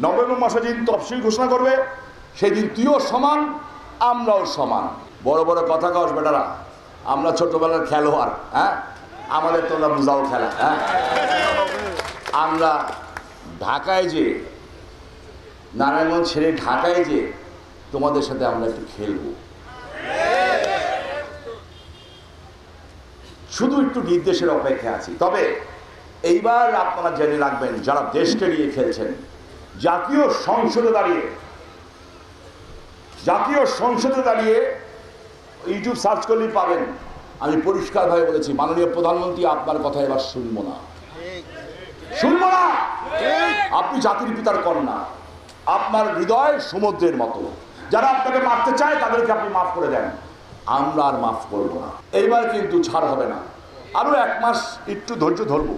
November মাসে যেদিন তফসিল ঘোষণা করবে সেই দিন তুইও সমান, আমরাও সমান। বড় বড় কথা কস বেটারা, আমরা ছোটবেলার খেলোয়াড় হ্যাঁ? আমাদের তোমরা বুঝাও খেলা হ্যাঁ? আমরা ঢাকায় যে, নারায়ণগঞ্জ ছেড়ে ঢাকায় যে, তোমাদের সাথে আমরা একটু খেলব। শুধু একটু নির্দেশের অপেক্ষা আছি। তবে এইবার আপনারা জেনে রাখবেন, যারা দেশকে নিয়ে খেলছেন জাতীয় সংসদে দাঁড়িয়ে, জাতীয় সংসদে দাঁড়িয়ে ইউটিউব সার্চ করলেই পাবেন। আমি পরিষ্কারভাবে বলেছি, মাননীয় প্রধানমন্ত্রী আপনার কথা এবার শুনব না। শুনব না? আপনি জাতির পিতার কন্যা। আপনার হৃদয় সমুদ্রের মতো। যারা আপনাকে মারতে চায়, তাদেরকে আপনি মাফ করে দেন। আমরা আর মাফ করব না। এইবার কিন্তু ছাড় হবে না। আরও এক মাস একটু ধৈর্য ধরবো।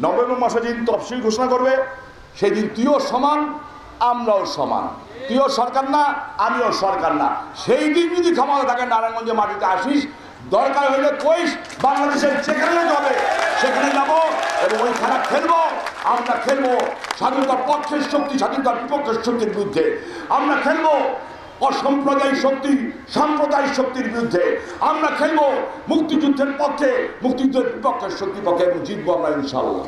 নভেম্বর মাসে যেদিন তফসিল ঘোষণা করবে সেই দিন তুইও সমান, আমরাও সমান। তুইও সরকার না, আমিও সরকার না। সেই দিন যদি ক্ষমতা থাকে নারায়ণগঞ্জে মাটিতে আসিস, দরকার হইলে কইস, বাংলাদেশের যেখানে যাবে সেখানে যাব এবং ওই খেলা খেলব। আমরা খেলব স্বাধীনতার পক্ষের শক্তি স্বাধীনতার বিপক্ষের শক্তির বিরুদ্ধে। আমরা খেলব অসাম্প্রদায়িক শক্তি, সাম্প্রদায়িক শক্তির বিরুদ্ধে। আমরা খেলব মুক্তিযুদ্ধের পক্ষে, মুক্তিযুদ্ধের বিপক্ষের শক্তির পক্ষে, এবং জিতবো আমরা ইনশাল্লাহ